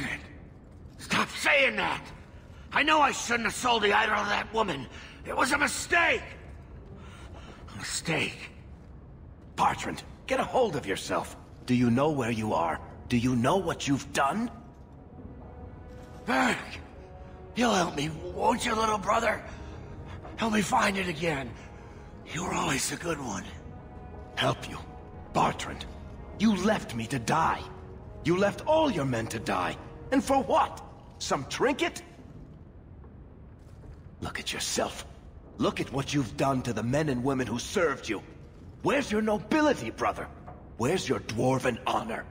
Minute. Stop saying that! I know I shouldn't have sold the idol to that woman. It was a mistake! A mistake. Bartrand, get a hold of yourself. Do you know where you are? Do you know what you've done? Varric! You'll help me, won't you, little brother? Help me find it again. You were always a good one. Help you? Bartrand, you left me to die. You left all your men to die. And for what? Some trinket? Look at yourself. Look at what you've done to the men and women who served you. Where's your nobility, brother? Where's your dwarven honor?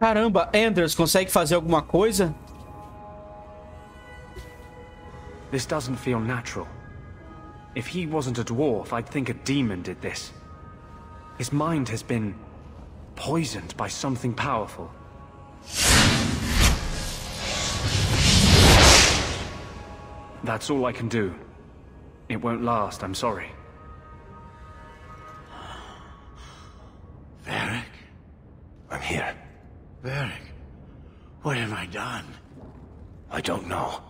Caramba, Anders consegue fazer alguma coisa? This doesn't feel natural. If he wasn't a dwarf, I'd think a demon did this. His mind has been poisoned by something powerful. That's all I can do. It won't last, I'm sorry. Varric? I'm here. Varric, what have I done? I don't know.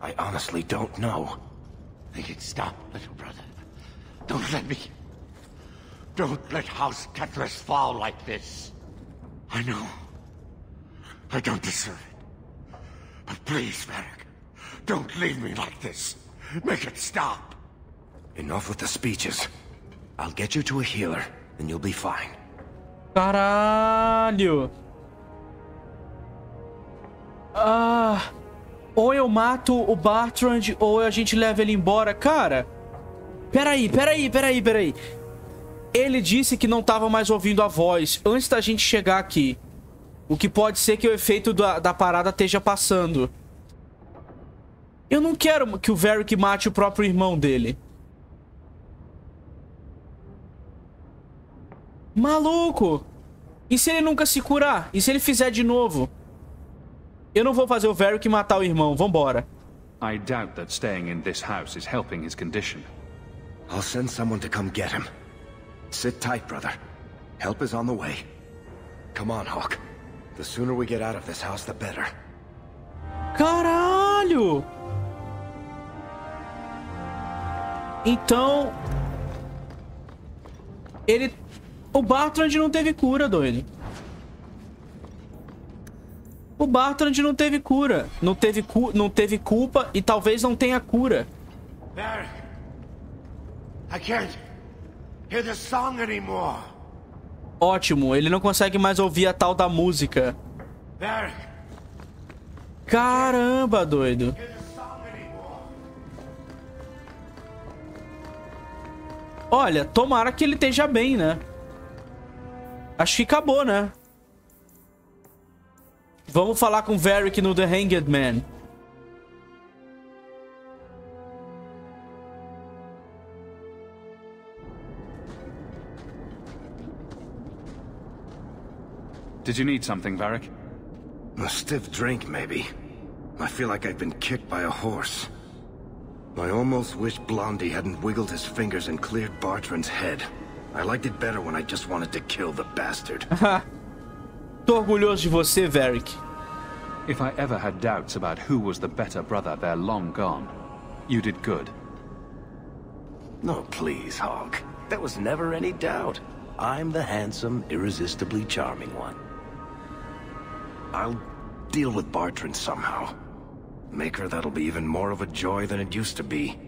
I honestly don't know. Make it stop, little brother. Don't let me... Don't let House Kethris fall like this. I know. I don't deserve it. But please, Varric, don't leave me like this. Make it stop. Enough with the speeches. I'll get you to a healer, and you'll be fine. Caralho. Ah, ou eu mato o Bartrand ou a gente leva ele embora. Cara, peraí, peraí, peraí, peraí. Ele disse que não tava mais ouvindo a voz antes da gente chegar aqui. O que pode ser que o efeito da, da parada esteja passando. Eu não quero que o Varric mate o próprio irmão dele. Maluco! E se ele nunca se curar? E se ele fizer de novo? Eu não vou fazer o Varric matar o irmão. Vambora. I doubt that staying in this house is helping his condition. I'll send someone to come get him. Sit tight, brother. Help is on the way. Come on, Hawk. The sooner we get out of this house, the better. Caralho! Então... Ele... O Bartrand não teve cura, doido. O Bartrand não teve cura. Não teve, cu... não teve culpa e talvez não tenha cura. Varric! I can't hear the song anymore. Ótimo, ele não consegue mais ouvir a tal da música. Varric! Caramba, doido. Olha, tomara que ele esteja bem, né? Acho que acabou, né? Vamos falar com o Varric no The Hanged Man. Did you need something, Varric? A stiff drink, maybe. I feel like I've been kicked by a horse. I almost wish Blondie hadn't wiggled his fingers and cleared Bartrand's head. I liked it better when I just wanted to kill the bastard. Tô orgulhoso de você, Varric. If I ever had doubts about who was the better brother, they're long gone. You did good. No, please, Hawk. There was never any doubt. I'm the handsome, irresistibly charming one. I'll deal with Bartrand somehow. Make her that'll be even more of a joy than it used to be.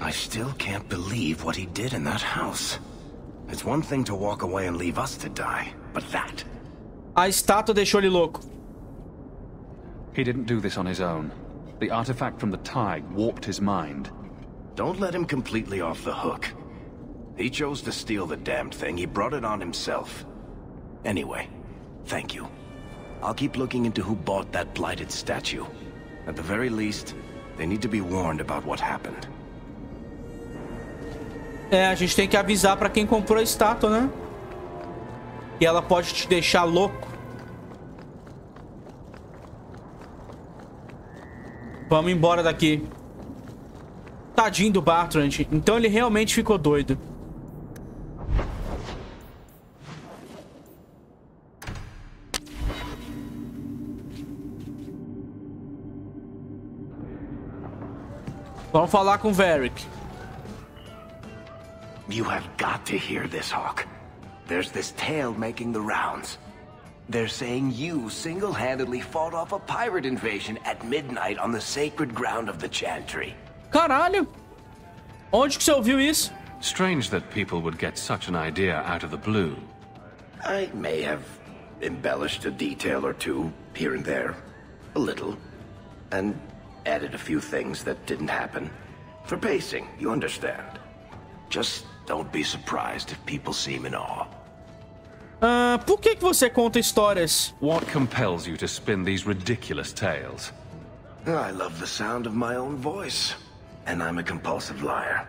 I still can't believe what he did in that house. It's one thing to walk away and leave us to die, but that... A estátua deixou ele louco. He didn't do this on his own. The artifact from the Tide warped his mind. Don't let him completely off the hook. He chose to steal the damned thing. He brought it on himself. Anyway, thank you. I'll keep looking into who bought that blighted statue. At the very least, they need to be warned about what happened. É, a gente tem que avisar pra quem comprou a estátua, né? Que ela pode te deixar louco. Vamos embora daqui. Tadinho do Bartrand. Então ele realmente ficou doido. Vamos falar com o Varric. You have got to hear this, Hawk. There's this tale making the rounds. They're saying you single-handedly fought off a pirate invasion at midnight on the sacred ground of the Chantry. Caralho! Onde que você ouviu isso? Strange that people would get such an idea out of the blue. I may have embellished a detail or two here and there. A little. And added a few things that didn't happen. For pacing, you understand. Just don't be surprised if people seem in awe. Uh, por que, que você conta histórias? What compels you to spin these ridiculous tales? I love the sound of my own voice. And I'm a compulsive liar.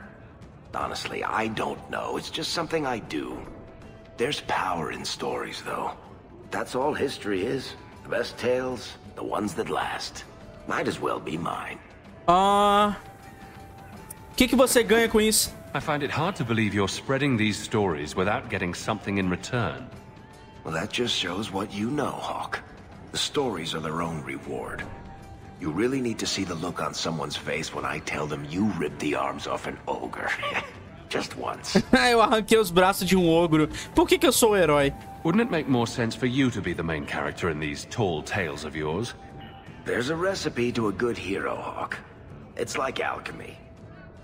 Honestly, I don't know. It's just something I do. There's power in stories, though. That's all history is. The best tales, the ones that last. Might as well be mine. Ah. Uh, o que, que você ganha com isso? I find it hard to believe you're spreading these stories without getting something in return. Well, that just shows what you know, Hawk. The stories are their own reward. You really need to see the look on someone's face when I tell them you ripped the arms off an ogre. Just once. eu arranquei os braços de um ogro. Por que, que eu sou o herói? Wouldn't it make more sense for you to be the main character in these tall tales of yours? There's a recipe to a good hero, Hawk. It's like alchemy.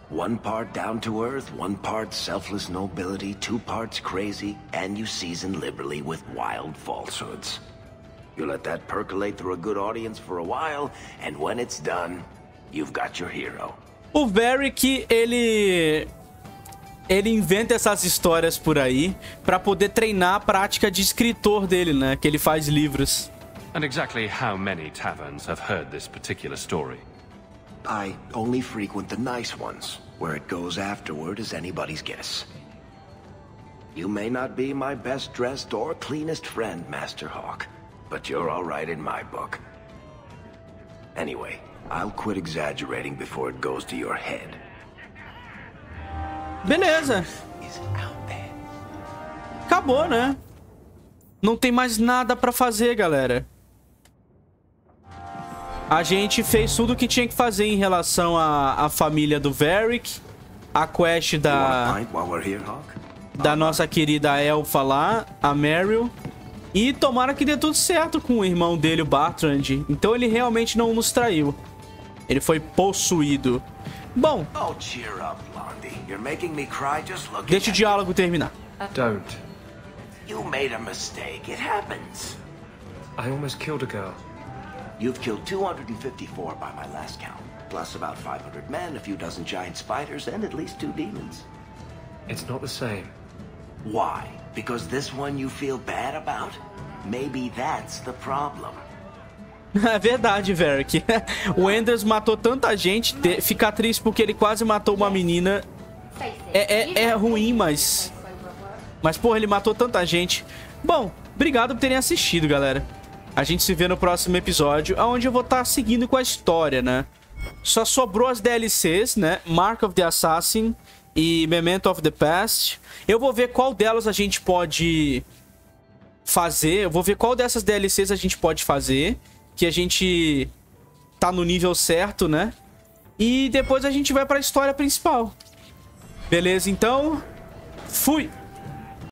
One part down to earth, one part selfless nobility, two parts crazy, and you season liberally with wild falsehoods. You let that percolate through a good audience for a while, and when it's done, you've got your hero. O Varric, ele ele inventa essas histórias por aí para poder treinar a prática de escritor dele, né? Que ele faz livros. And exactly how many taverns have heard this particular story? I only frequent the nice ones. Where it goes afterward is anybody's guess. You may not be my best dressed or cleanest friend, Master Hawk, but you're all right in my book. Anyway, I'll quit exaggerating before it goes to your head. Beleza. Acabou, né? Não tem mais nada para fazer, galera. A gente fez tudo o que tinha que fazer em relação à, à família do Varric, a quest da da nossa querida Elfa lá, a Meryl. E tomara que dê tudo certo com o irmão dele, o Bartrand. Então ele realmente não nos traiu. Ele foi possuído. Bom. Oh, cheer up, Blondie. You're making me cry just looking Deixa o diálogo terminar. Don't. You made a mistake. It happens. I almost killed a girl. You've killed 254 by my last count. Plus about 500 men, a few dozen giant spiders, and at least two demons. It's not the same. Why? Because this one you feel bad about? Maybe that's the problem. É verdade, Varric. o Enders matou tanta gente, ficar triste porque ele quase matou uma menina é, é, é ruim, mas... Mas, porra, ele matou tanta gente. Bom, obrigado por terem assistido, galera. A gente se vê no próximo episódio, onde eu vou estar tá seguindo com a história, né? Só sobrou as DLCs, né? Mark of the Assassin e Memento of the Past. Eu vou ver qual delas a gente pode fazer. Eu vou ver qual dessas DLCs a gente pode fazer. Que a gente tá no nível certo, né? E depois a gente vai pra história principal. Beleza, então... Fui!